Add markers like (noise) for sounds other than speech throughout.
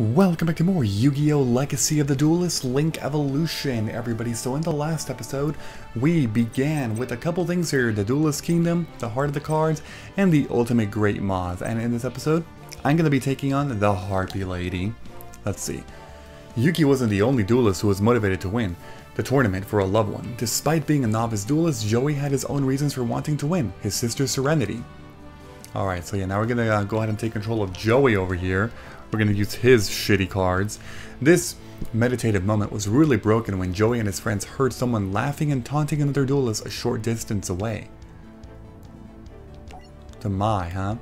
Welcome back to more Yu-Gi-Oh! Legacy of the Duelist Link Evolution, everybody. So in the last episode, we began with a couple things here, the Duelist Kingdom, the Heart of the Cards, and the Ultimate Great Moth. And in this episode, I'm going to be taking on the Harpie Lady. Let's see. Yugi wasn't the only duelist who was motivated to win the tournament for a loved one. Despite being a novice duelist, Joey had his own reasons for wanting to win, his sister Serenity. Alright, so yeah, now we're going to uh, go ahead and take control of Joey over here. We're going to use his shitty cards. This meditative moment was really broken when Joey and his friends heard someone laughing and taunting another duelist a short distance away. To Mai, huh?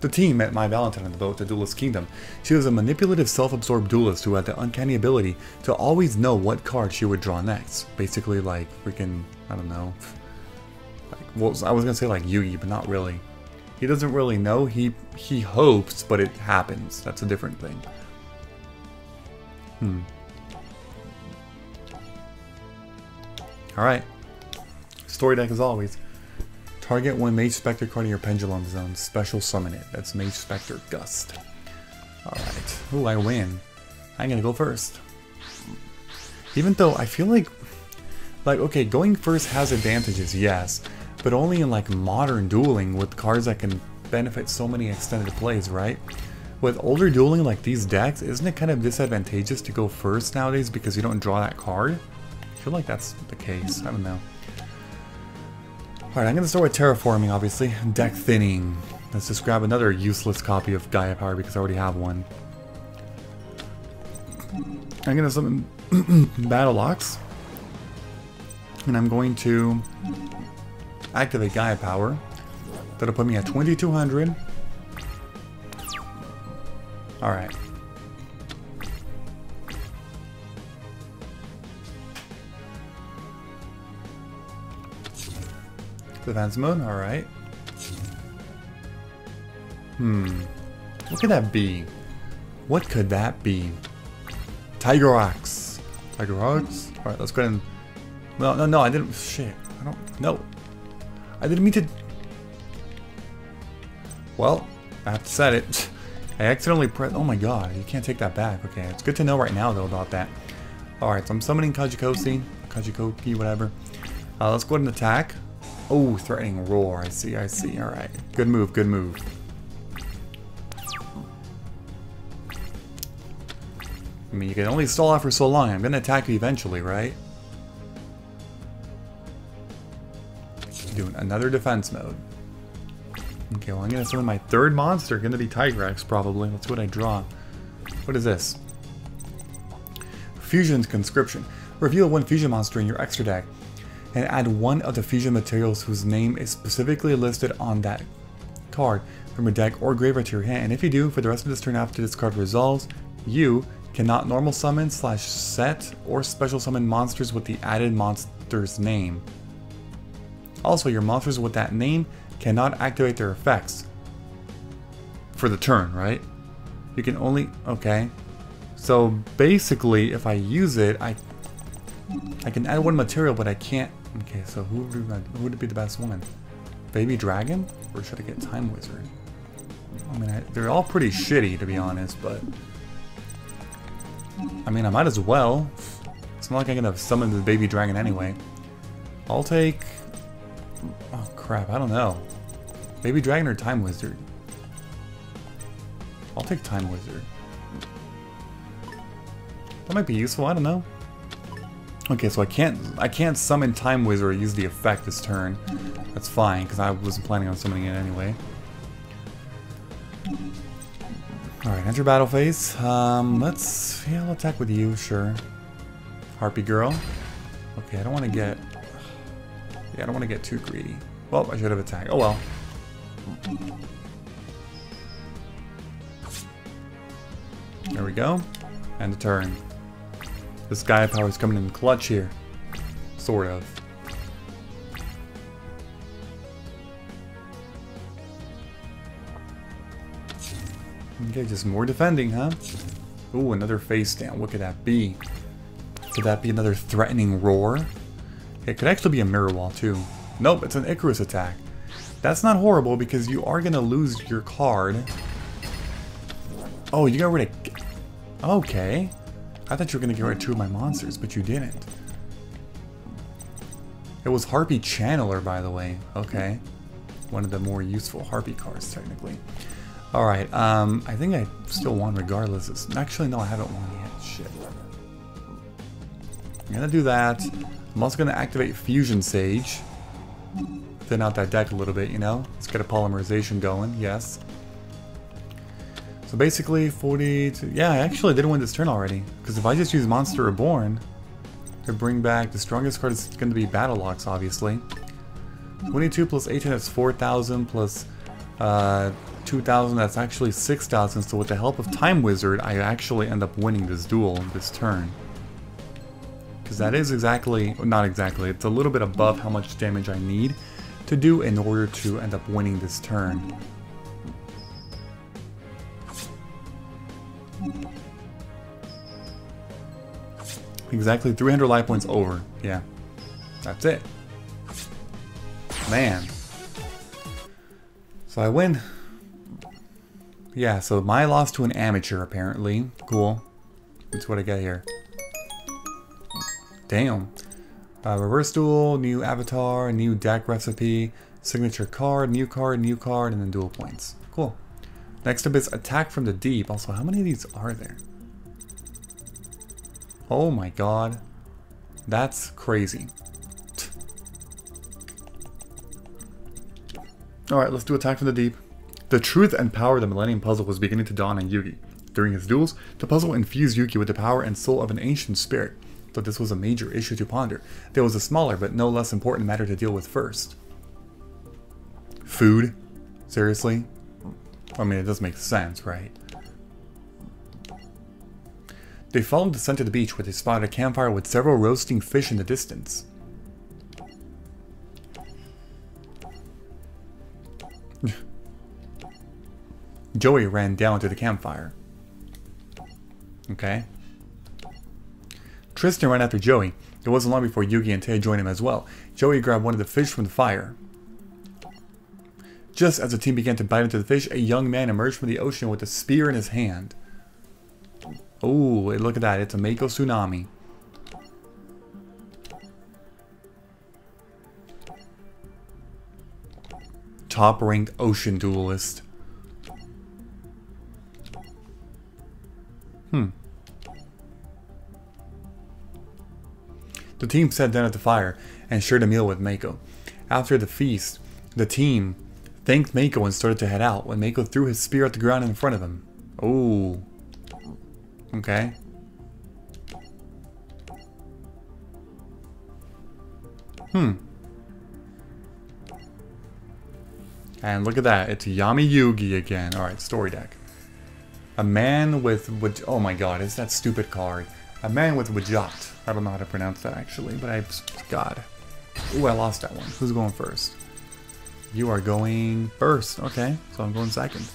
The team met Mai Valentine on the boat to Duelist Kingdom. She was a manipulative, self-absorbed duelist who had the uncanny ability to always know what card she would draw next. Basically like freaking, I don't know. Like, well, I was gonna say like Yugi, but not really. He doesn't really know. He he hopes, but it happens. That's a different thing. Hmm. Alright. Story deck as always. Target one Mage Spectre card in your Pendulum Zone. Special summon it. That's Mage Spectre Gust. Alright. Ooh, I win. I'm gonna go first. Even though I feel like... Like, okay, going first has advantages, yes but only in like modern dueling with cards that can benefit so many extended plays, right? With older dueling like these decks, isn't it kind of disadvantageous to go first nowadays because you don't draw that card? I feel like that's the case, I don't know. Alright, I'm gonna start with terraforming, obviously. Deck thinning. Let's just grab another useless copy of Gaia Power because I already have one. I'm gonna summon (clears throat) Battle Ox. And I'm going to activate Gaia Power. That'll put me at 2200. Alright. Defense mode, alright. Hmm. What could that be? What could that be? Tiger Ox. Tiger Ox? Alright, let's go ahead and... No, no, no, I didn't... Shit. I don't... No. I didn't mean to... Well, I have to set it. I accidentally pressed... Oh my god, you can't take that back. Okay, it's good to know right now, though, about that. Alright, so I'm summoning Kajikosi. Kajikoki, whatever. Uh, let's go ahead and attack. Oh, threatening roar. I see, I see. Alright. Good move, good move. I mean, you can only stall out for so long. I'm going to attack you eventually, right? Doing another defense mode. Okay, well I'm gonna summon my third monster, gonna be Tigrex probably. Let's what I draw. What is this? Fusion's Conscription. Reveal one fusion monster in your extra deck and add one of the fusion materials whose name is specifically listed on that card from your deck or graveyard to your hand. And if you do, for the rest of this turn after this card resolves, you cannot normal summon slash set or special summon monsters with the added monster's name. Also, your monsters with that name cannot activate their effects for the turn, right? You can only... Okay. So basically, if I use it, I I can add one material, but I can't... Okay, so who would, be, who would be the best one? Baby Dragon? Or should I get Time Wizard? I mean, I, they're all pretty shitty, to be honest, but... I mean, I might as well. It's not like I'm gonna summon the Baby Dragon anyway. I'll take... Oh crap, I don't know. Baby Dragon or Time Wizard? I'll take Time Wizard. That might be useful, I don't know. Okay, so I can't I can't summon Time Wizard or use the effect this turn. That's fine, because I wasn't planning on summoning it anyway. Alright, enter battle phase. Um, let's... Yeah, I'll attack with you, sure. Harpie girl. Okay, I don't want to get... Yeah, I don't want to get too greedy. Well, I should have attacked. Oh well. There we go. And a turn. This Gaia power is coming in clutch here. Sort of. Okay, just more defending, huh? Ooh, another face down. What could that be? Could that be another threatening roar? It could actually be a mirror wall too. Nope, it's an Icarus attack. That's not horrible because you are going to lose your card. Oh, you got rid of... Okay. I thought you were going to get rid of two of my monsters, but you didn't. It was Harpie Channeler, by the way. Okay. One of the more useful Harpie cards, technically. Alright, um, I think I still won regardless. Actually, no, I haven't won yet. Shit. I'm gonna do that. I'm also gonna activate Fusion Sage. Thin out that deck a little bit, you know? Let's get a polymerization going, yes. So basically, 40 to... Yeah, I actually did win this turn already. Because if I just use Monster Reborn, to bring back... The strongest card is going to be Battle Ox, obviously. 22 plus 18, that's 4,000, plus uh, 2,000, that's actually 6,000. So with the help of Time Wizard, I actually end up winning this duel this turn. Because that is exactly... Not exactly, it's a little bit above how much damage I need to do in order to end up winning this turn. Exactly 300 life points over. Yeah. That's it. Man. So I win. Yeah, so my loss to an amateur, apparently. Cool. That's what I get here. Damn. Uh, reverse duel, new avatar, new deck recipe, signature card, new card, new card, and then duel points. Cool. Next up is attack from the deep. Also, how many of these are there? Oh my god. That's crazy. Alright, let's do Attack from the Deep. The truth and power of the Millennium Puzzle was beginning to dawn on Yugi. During his duels, the puzzle infused Yugi with the power and soul of an ancient spirit, though this was a major issue to ponder. There was a smaller but no less important matter to deal with first. Food? Seriously? I mean, it does make sense, right? They followed the scent to the beach where they spotted a campfire with several roasting fish in the distance. (laughs) Joey ran down to the campfire. Okay. Tristan ran after Joey. It wasn't long before Yugi and Téa joined him as well. Joey grabbed one of the fish from the fire. Just as the team began to bite into the fish, a young man emerged from the ocean with a spear in his hand. Oh, look at that. It's a Mako Tsunami. Top-ranked ocean duelist. The team sat down at the fire and shared a meal with Mako. After the feast, the team thanked Mako and started to head out when Mako threw his spear at the ground in front of him. Oh. Okay. Hmm. And look at that, it's Yami Yugi again. Alright, story deck. A man with, with, oh my god, is that stupid card. A man with Wdjat. I don't know how to pronounce that actually, but I, god. Ooh, I lost that one. Who's going first? You are going first. Okay, so I'm going second.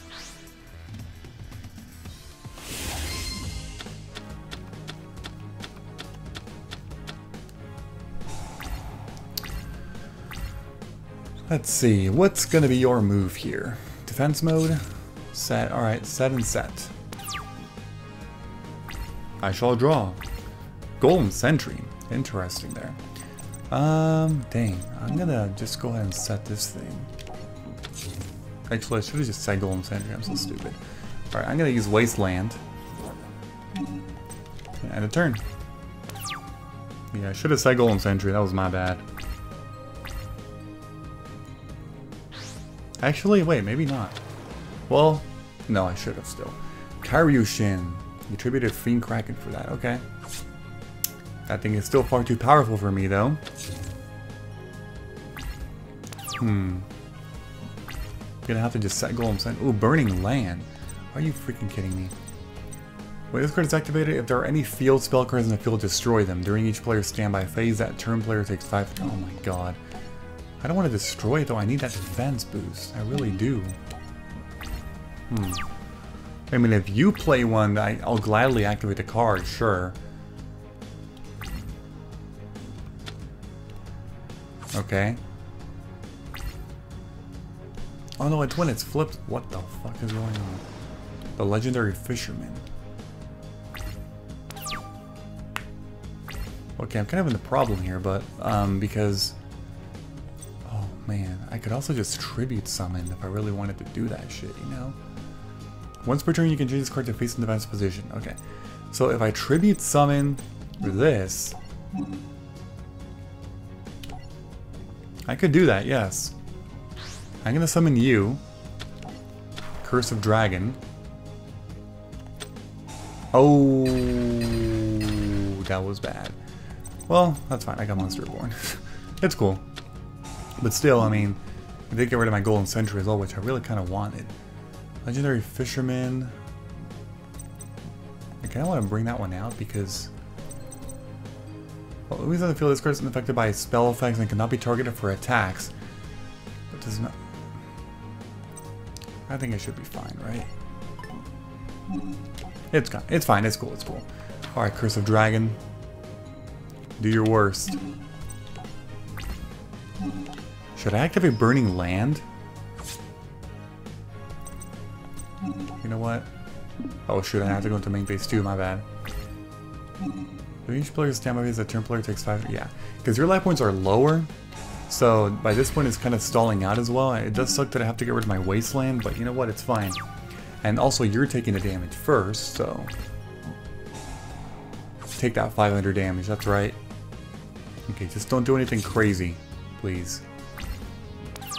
Let's see, what's gonna be your move here? Defense mode? Set, alright, set and set. I shall draw. Golem Sentry. Interesting there. Um, dang. I'm gonna just go ahead and set this thing. Actually, I should have just said Golem Sentry. I'm so stupid. Alright, I'm gonna use Wasteland. And a turn. Yeah, I should have said Golem Sentry. That was my bad. Actually, wait, maybe not. Well, no, I should have still. Kairyu-Shin. You attributed Fiend Kraken for that, okay. That thing is still far too powerful for me, though. Hmm. Gonna have to just set Golem Send. Ooh, Burning Land. Are you freaking kidding me? When this card is activated, if there are any field spell cards in the field, destroy them. During each player's standby phase, that turn player takes 5... Oh my god. I don't want to destroy it though, I need that defense boost. I really do. Hmm. I mean, if you play one, I, I'll gladly activate the card, sure. Okay. Oh no, it's when it's flipped. What the fuck is going on? The legendary fisherman. Okay, I'm kind of in the problem here, but, um, because... Oh man, I could also just tribute summon if I really wanted to do that shit, you know? Once per turn, you can change this card to face in defense position. Okay, so if I tribute summon this, I could do that, yes. I'm gonna summon you. Curse of Dragon. Oh, that was bad. Well, that's fine. I got Monster Reborn. (laughs) it's cool. But still, I mean, I did get rid of my Golem Sentry as well, which I really kind of wanted. Legendary Fisherman. I kind of want to bring that one out because... Well, Louise on the field, this card is affected by spell effects and cannot be targeted for attacks. But does not... I think it should be fine, right? It's. It's fine. It's cool. It's cool. Alright, Curse of Dragon. Do your worst. Should I activate Burning Land? What? Oh shoot, I have to go into main phase too, my bad. each player's stamina phase, a turn player takes 5... Yeah, because your life points are lower, so by this point it's kind of stalling out as well. It does suck that I have to get rid of my Wasteland, but you know what, it's fine. And also you're taking the damage first, so... Take that 500 damage, that's right. Okay, just don't do anything crazy, please.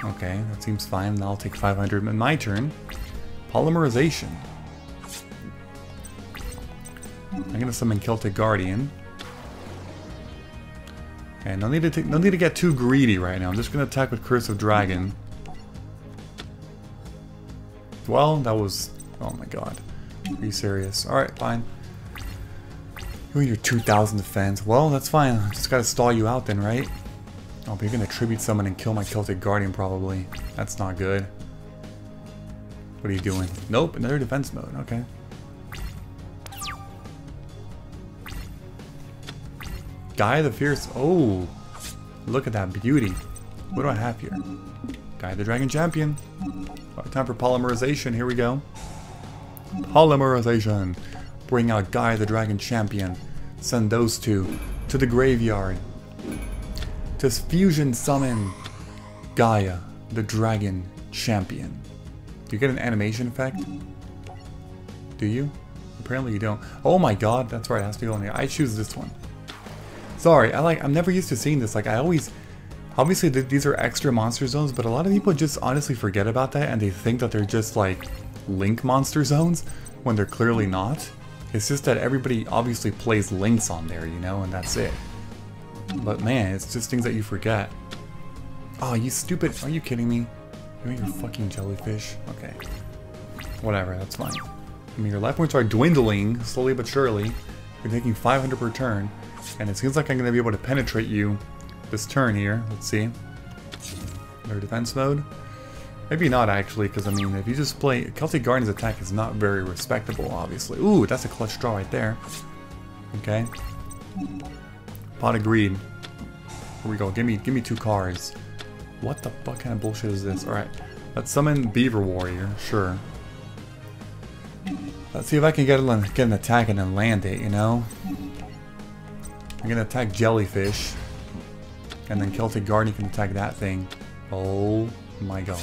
Okay, that seems fine. Now I'll take 500 in my turn. Polymerization. I'm gonna summon Celtic Guardian. Okay, no need to take, no need to get too greedy right now. I'm just gonna attack with Curse of Dragon. Well, that was oh my god. Are you serious? Alright, fine. And your 2000 defense. Well, that's fine. I just gotta stall you out then, right? Oh, but you're gonna tribute summon and kill my Celtic Guardian probably. That's not good. What are you doing? Nope, another defense mode. Okay. Gaia the Fierce. Oh, look at that beauty. What do I have here? Guy the Dragon Champion. Right, time for polymerization. Here we go. Polymerization. Bring out Guy the Dragon Champion. Send those two to the graveyard. To fusion summon Gaia the Dragon Champion. You get an animation effect? Do you? Apparently you don't. Oh my god, that's right, it has to go on here. I choose this one. Sorry, I like, I'm never used to seeing this. Like, I always, obviously th these are extra monster zones, but a lot of people just honestly forget about that and they think that they're just like Link monster zones when they're clearly not. It's just that everybody obviously plays links on there, you know, and that's it. But man, it's just things that you forget. Oh, you stupid, are you kidding me? You your fucking jellyfish? Okay. Whatever, that's fine. I mean, your life points are dwindling, slowly but surely. You're taking 500 per turn, and it seems like I'm going to be able to penetrate you this turn here. Let's see. Their defense mode? Maybe not, actually, because, I mean, if you just play... Celtic Guardian's attack is not very respectable, obviously. Ooh, that's a clutch draw right there. Okay. Pot of Greed. Here we go. Give me, give me two cards. What the fuck kind of bullshit is this? Alright, let's summon Beaver Warrior, sure. Let's see if I can get, get an attack and then land it, you know? I'm gonna attack Jellyfish. And then Celtic Guardian can attack that thing. Oh my god.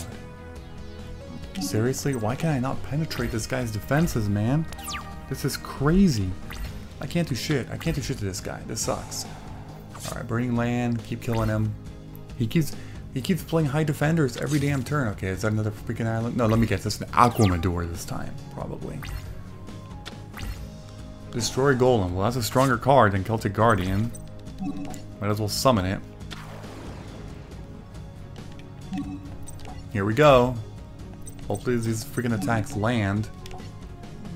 Seriously? Why can I not penetrate this guy's defenses, man? This is crazy. I can't do shit. I can't do shit to this guy. This sucks. Alright, Burning Land. Keep killing him. He keeps... He keeps playing high defenders every damn turn. Okay, is that another freaking island? No, let me guess. It's an Aqua Madoor this time, probably. Destroy Golem. Well, that's a stronger card than Celtic Guardian. Might as well summon it. Here we go. Hopefully these freaking attacks land.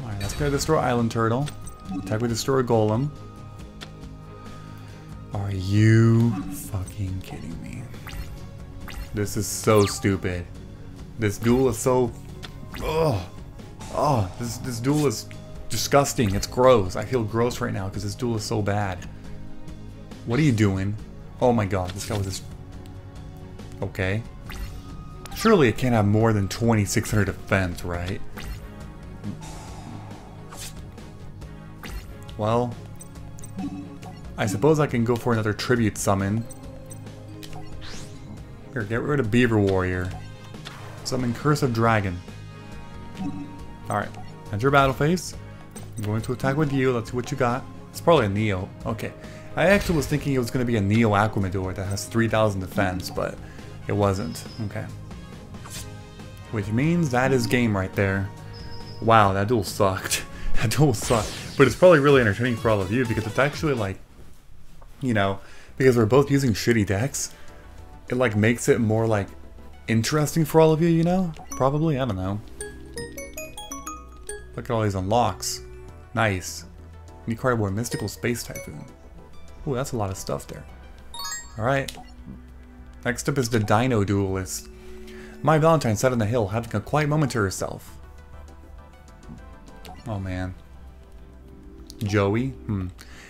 Alright, let's go destroy Island Turtle. Attack with Destroy Golem. Are you fucking kidding me? This is so stupid. This duel is so... Oh, oh, this, this duel is disgusting. It's gross. I feel gross right now because this duel is so bad. What are you doing? Oh my god, this guy was just... Okay. Surely it can't have more than 2600 defense, right? Well... I suppose I can go for another tribute summon. Here, get rid of Beaver Warrior. Summon Curse of Dragon. Alright, enter battle phase. I'm going to attack with you. Let's see what you got. It's probably a Neo. Okay. I actually was thinking it was going to be a Neo Aqua Madoor that has 3000 defense, but it wasn't. Okay. Which means that is game right there. Wow, that duel sucked. (laughs) that duel sucked. But it's probably really entertaining for all of you because it's actually like, you know, because we're both using shitty decks, it like makes it more like interesting for all of you, you know? Probably, I don't know. Look at all these unlocks. Nice. New card board, Mystical Space Typhoon. Ooh, that's a lot of stuff there. Alright. Next up is the Dino Duelist. Mai Valentine sat on the hill, having a quiet moment to herself. Oh man. Joey? Hmm.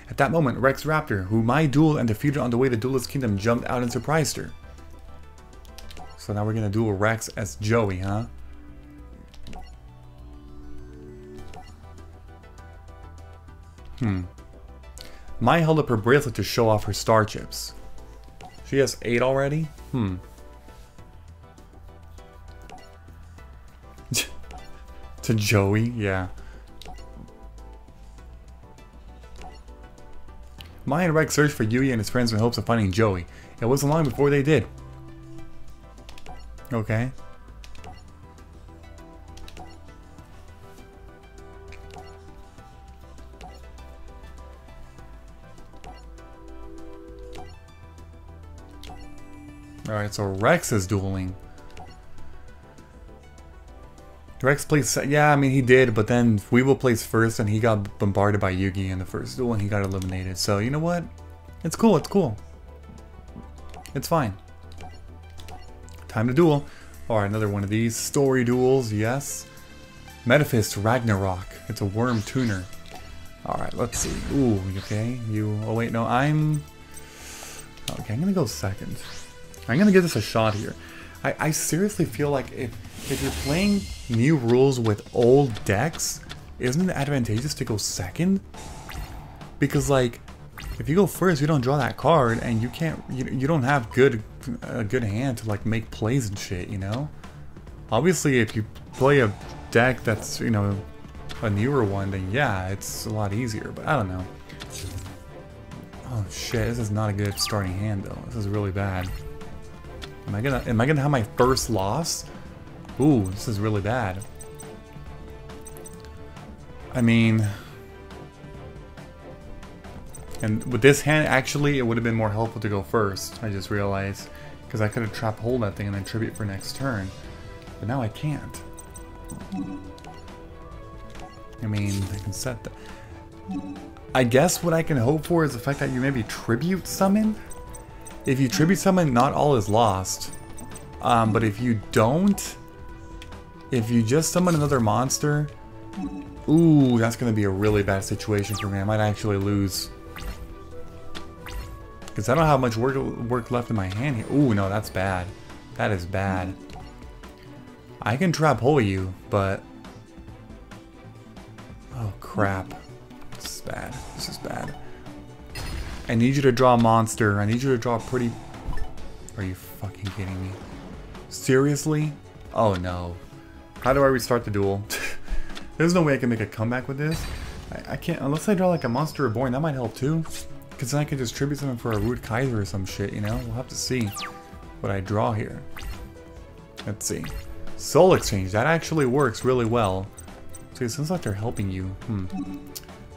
At that moment, Rex Raptor, who Mai duel and defeated on the way to Duelist Kingdom, jumped out and surprised her. So now we're gonna duel Rex as Joey, huh? Hmm. Mai held up her bracelet to show off her star chips. She has eight already? Hmm. (laughs) to Joey? Yeah. Mai and Rex searched for Yugi and his friends in hopes of finding Joey. It wasn't long before they did. Okay. Alright, so Rex is dueling. Rex plays, yeah, I mean he did, but then Weevil plays first and he got bombarded by Yugi in the first duel and he got eliminated. So you know what? It's cool, it's cool. It's fine. Time to duel. Alright, another one of these. Story duels, yes. Metaphys Ragnarok. It's a worm tuner. Alright, let's see. Ooh, okay. You, oh wait, no, I'm... Okay, I'm gonna go second. I'm gonna give this a shot here. I, I seriously feel like if, if you're playing new rules with old decks, isn't it advantageous to go second? Because like, if you go first, you don't draw that card, and you can't, you, you don't have good, a good hand to like make plays and shit, you know? Obviously, if you play a deck that's, you know, a newer one, then yeah, it's a lot easier, but I don't know. Oh shit, this is not a good starting hand though. This is really bad. Am I gonna am I gonna have my first loss? Ooh, this is really bad. I mean and with this hand actually it would have been more helpful to go first, I just realized. Because I could have trap hole that thing and then tribute for next turn. But now I can't. I mean, I can set that. I guess what I can hope for is the fact that you maybe tribute summon? If you tribute summon, not all is lost. Um, but if you don't, if you just summon another monster, ooh, that's going to be a really bad situation for me. I might actually lose. Because I don't have much work, work left in my hand here. Ooh, no, that's bad. That is bad. I can trap hole you, but... Oh, crap. This is bad. This is bad. I need you to draw a monster. I need you to draw pretty... Are you fucking kidding me? Seriously? Oh no. How do I restart the duel? (laughs) There's no way I can make a comeback with this. I, I, can't, unless I draw like a Monster Reborn, that might help too. Because then I can just tribute something for a Rude Kaiser or some shit, you know? We'll have to see what I draw here. Let's see. Soul Exchange, that actually works really well. See, it sounds like they're helping you. Hmm.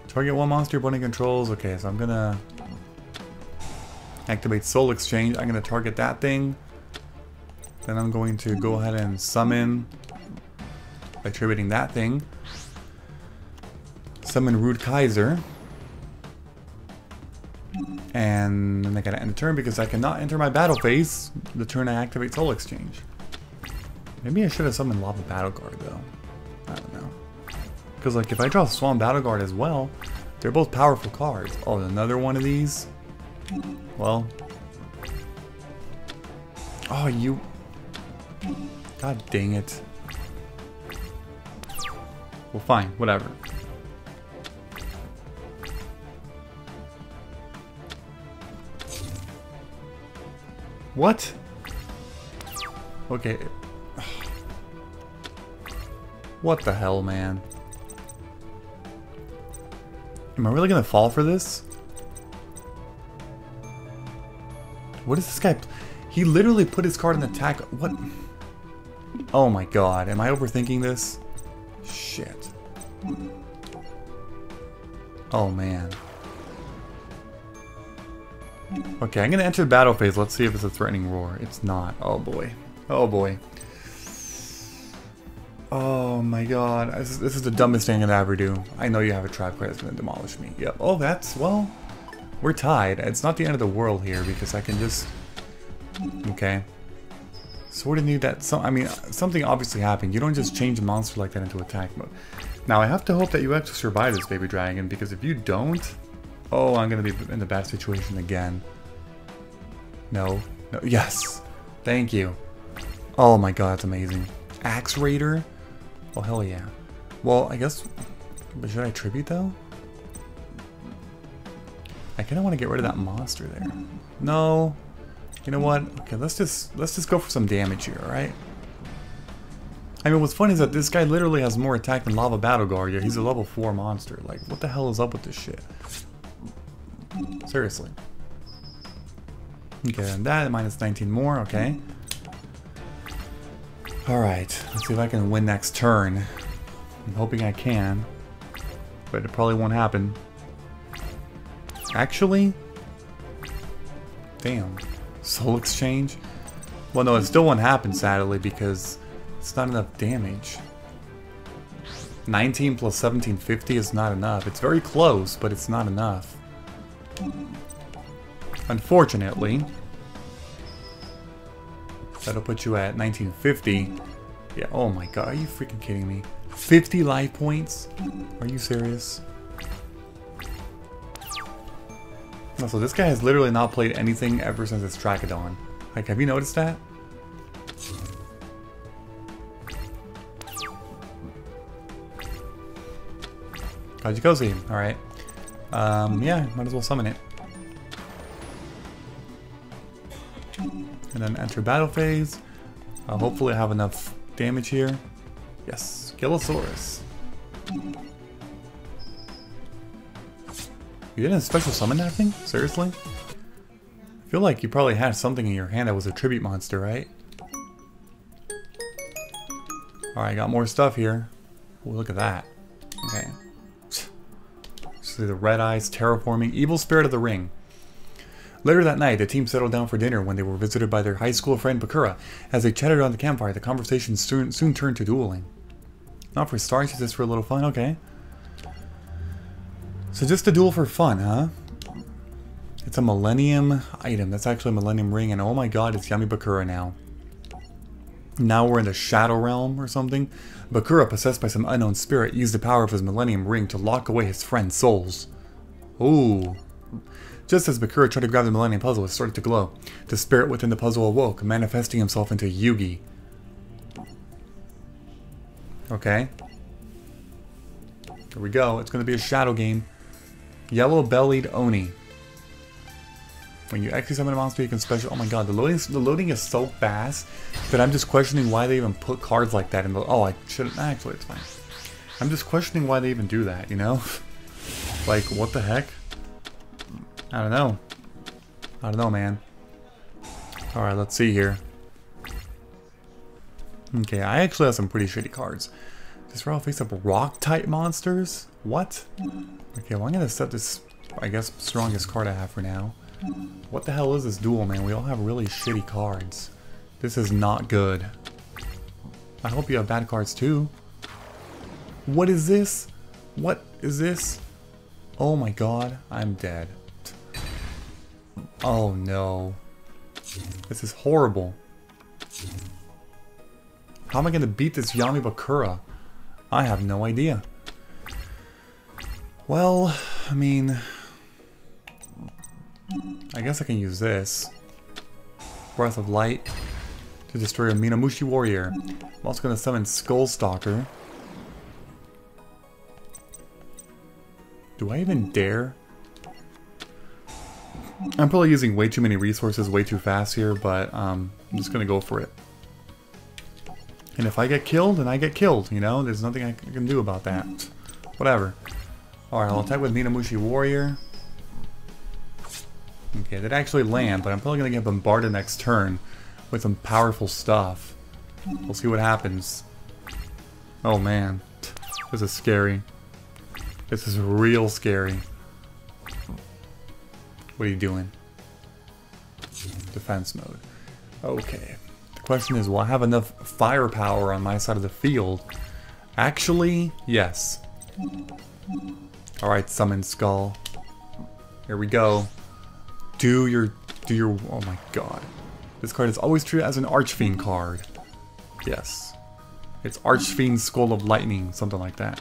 Target one monster bunny controls. Okay, so I'm gonna activate Soul Exchange. I'm gonna target that thing. Then I'm going to go ahead and summon by tributing that thing. Summon Rude Kaiser. And then I gotta end the turn because I cannot enter my battle phase the turn I activate Soul Exchange. Maybe I should have summoned Lava Battle Guard though. I don't know. Because like if I draw Swamp Battle Guard as well, they're both powerful cards. Oh, another one of these? Well. Oh, you... God dang it. Well, fine. Whatever. What? Okay. What the hell, man? Am I really gonna fall for this? What is this guy? He literally put his card in attack. What? Oh my god. Am I overthinking this? Shit. Oh man. Okay, I'm gonna enter the battle phase. Let's see if it's a threatening roar. It's not. Oh boy. Oh boy. Oh my god. This is, this is the dumbest thing I could ever do. I know you have a trap card that's gonna demolish me. Yep. Oh, that's, well, we're tied. It's not the end of the world here because I can just... Okay. Sort of need that... Some, I mean, something obviously happened. You don't just change a monster like that into attack mode. Now, I have to hope that you actually survive this, baby dragon, because if you don't... Oh, I'm to be in the bad situation again. No. No. Yes. Thank you. Oh my god, that's amazing. Axe Raider? Oh, hell yeah. Well, I guess... But should I tribute, though? I kind of want to get rid of that monster there. No. You know what? Okay, let's just let's just go for some damage here, alright? I mean, what's funny is that this guy literally has more attack than Lava Battle Guard. Yeah, he's a level 4 monster. Like, what the hell is up with this shit? Seriously. Okay, and that, minus 19 more, okay. Alright, let's see if I can win next turn. I'm hoping I can. But it probably won't happen. Actually? Damn. Soul Exchange? Well, no, it still won't happen, sadly, because it's not enough damage. 19 plus 1750 is not enough. It's very close, but it's not enough. Unfortunately. That'll put you at 1950. Yeah, oh my god, are you freaking kidding me? 50 life points? Are you serious? so this guy has literally not played anything ever since his Trachodon. Like, have you noticed that? Kajikozi, alright. Um, yeah, might as well summon it. And then enter battle phase. Uh, hopefully I have enough damage here. Yes, Gilasaurus. You didn't special summon that thing? Seriously? I feel like you probably had something in your hand that was a tribute monster, right? Alright, got more stuff here. Ooh, look at that. Okay. See the red eyes terraforming. Evil Spirit of the Ring. Later that night, the team settled down for dinner when they were visited by their high school friend Bakura. As they chatted around the campfire, the conversation soon, soon turned to dueling. Not for stars, just for a little fun, okay. So just a duel for fun, huh? It's a Millennium item. That's actually a Millennium Ring, and oh my god, it's Yami Bakura now. Now we're in the Shadow Realm or something. Bakura, possessed by some unknown spirit, used the power of his Millennium Ring to lock away his friend's souls. Ooh. Just as Bakura tried to grab the Millennium Puzzle, it started to glow. The spirit within the puzzle awoke, manifesting himself into Yugi. Okay. Here we go. It's going to be a shadow game. Yellow-bellied Oni. When you actually summon a monster, you can special. Oh my god, the loading the loading is so fast that I'm just questioning why they even put cards like that in the. Oh, I shouldn't. Actually, it's fine. I'm just questioning why they even do that. You know, (laughs) like what the heck? I don't know. I don't know, man. All right, let's see here. Okay, I actually have some pretty shitty cards. This round face up rock type monsters? What? Okay, well I'm gonna set this, I guess, strongest card I have for now. What the hell is this duel, man? We all have really shitty cards. This is not good. I hope you have bad cards too. What is this? What is this? Oh my god, I'm dead. Oh no. This is horrible. How am I going to beat this Yami Bakura? I have no idea. Well, I mean... I guess I can use this. Breath of Light to destroy a Minomushi Warrior. I'm also going to summon Skull Stalker. Do I even dare? I'm probably using way too many resources way too fast here, but um, I'm just going to go for it. And if I get killed, then I get killed, you know? There's nothing I can do about that. Whatever. Alright, I'll attack with Minomushi Warrior. Okay, that actually land, but I'm probably going to get bombarded next turn with some powerful stuff. We'll see what happens. Oh man, this is scary. This is real scary. What are you doing? Defense mode. Okay. The question is, will I have enough firepower on my side of the field? Actually, yes. Alright, Summon Skull. Here we go. Do your... Do your... Oh my god. This card is always treated as an Archfiend card. Yes. It's Archfiend Skull of Lightning, something like that.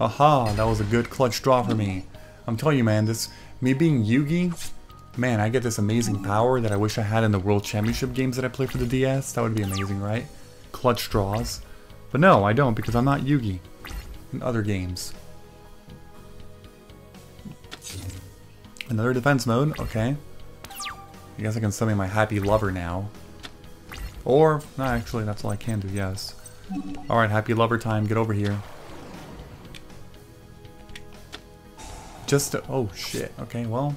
Aha, that was a good clutch draw for me. I'm telling you, man, this me being Yugi, man, I get this amazing power that I wish I had in the World Championship games that I play for the DS. That would be amazing, right? Clutch draws. But no, I don't because I'm not Yugi in other games. Another defense mode, okay. I guess I can summon my happy lover now. Or, no, actually, that's all I can do, yes. Alright, happy lover time, get over here. Just to, oh shit, okay, well,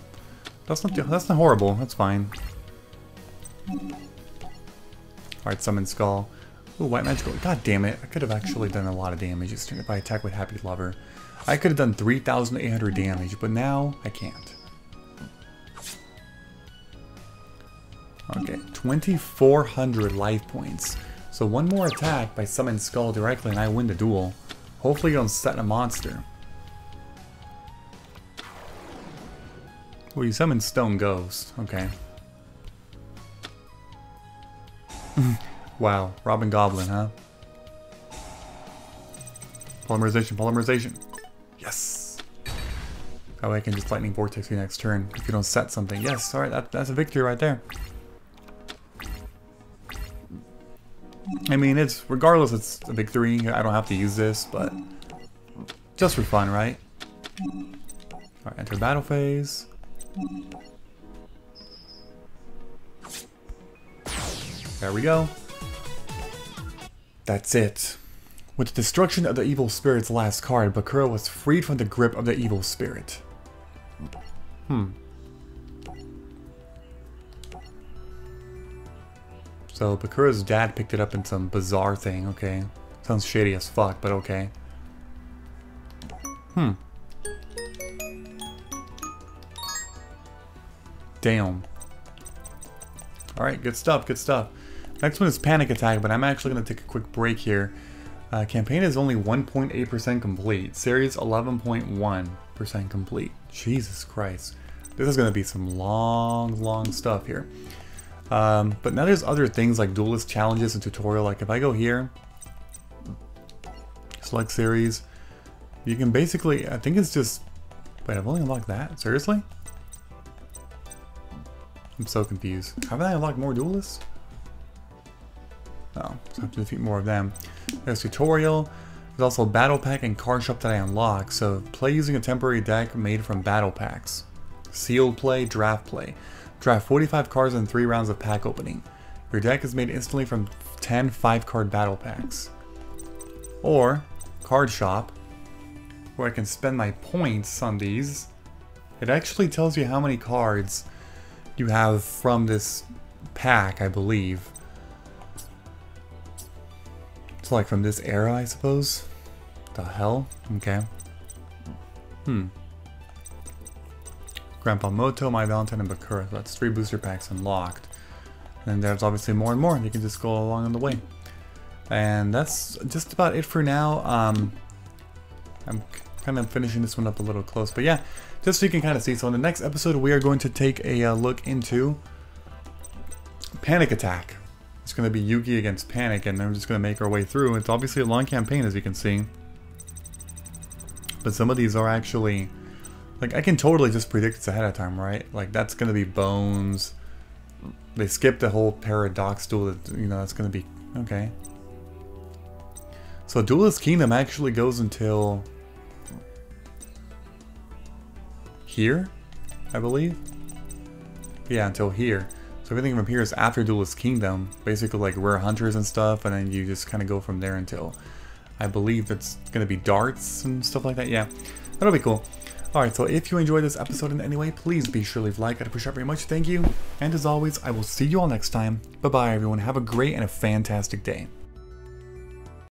that's not, that's not horrible, that's fine. Alright, summon skull. Ooh, white magical, god damn it, I could have actually done a lot of damage if I attack with happy lover. I could have done 3,800 damage, but now I can't. Okay, 2,400 life points. So one more attack by Summon Skull directly and I win the duel. Hopefully you don't set a monster. Well, you summon Stone Ghost. Okay. wow, Robbin' Goblin, huh? Polymerization, polymerization. Yes! That way I can just Lightning Vortex you next turn if you don't set something. Yes, alright, that, that's a victory right there. I mean, it's regardless, it's a three. I don't have to use this, but just for fun, right? Alright, enter battle phase. There we go. That's it. With the destruction of the evil spirit's last card, Bakura was freed from the grip of the evil spirit. Hmm. So Bakura's dad picked it up in some bizarre thing, okay. Sounds shady as fuck, but okay. Hmm. Damn. Alright, good stuff, good stuff. Next one is Panic Attack, but I'm actually going to take a quick break here. Uh, campaign is only 1.8% complete. Series 11.1% complete. Jesus Christ. This is going to be some long, long stuff here. Um, but now there's other things like duelist challenges and tutorial. Like if I go here, select series, you can basically, I think it's just, wait, I've only unlocked that? Seriously? I'm so confused. Haven't I unlocked more duelists? No, so I have to defeat more of them. There's tutorial. There's also battle pack and card shop that I unlock. So play using a temporary deck made from battle packs. Sealed play, draft play. Draft 45 cards in 3 rounds of pack opening. Your deck is made instantly from 10 5 card battle packs. Or, Card Shop, where I can spend my points on these. It actually tells you how many cards you have from this pack, I believe. It's like from this era, I suppose. The hell? Okay. Hmm. Grandpa Muto, Mai Valentine, and Bakura. That's three booster packs unlocked. And there's obviously more and more. You can just go along on the way. And that's just about it for now. Um, I'm kind of finishing this one up a little close. But yeah, just so you can kind of see. So in the next episode, we are going to take a uh, look into Panic Attack. It's going to be Yugi against Panic, and we're just going to make our way through. It's obviously a long campaign, as you can see. But some of these are actually like, I can totally just predict this ahead of time, right? Like, that's gonna be Bones. They skipped the whole Paradox duel, that, you know, that's gonna be... Okay. So Duelist Kingdom actually goes until... Here? I believe? yeah, until here. So everything from here is after Duelist Kingdom, basically like rare hunters and stuff, and then you just kind of go from there until I believe that's going to be Dartz and stuff like that. Yeah, that'll be cool. Alright, so if you enjoyed this episode in any way, please be sure to leave a like. I'd appreciate it very much. Thank you. And as always, I will see you all next time. Bye-bye, everyone. Have a great and a fantastic day.